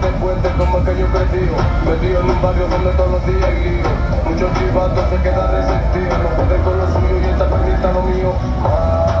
te cuente cómo es que yo crecí Metido en un barrio donde todos los días hay lío. Muchos chivatos se quedan resentidos No pueden con lo suyo y esta perrita lo mío. ah.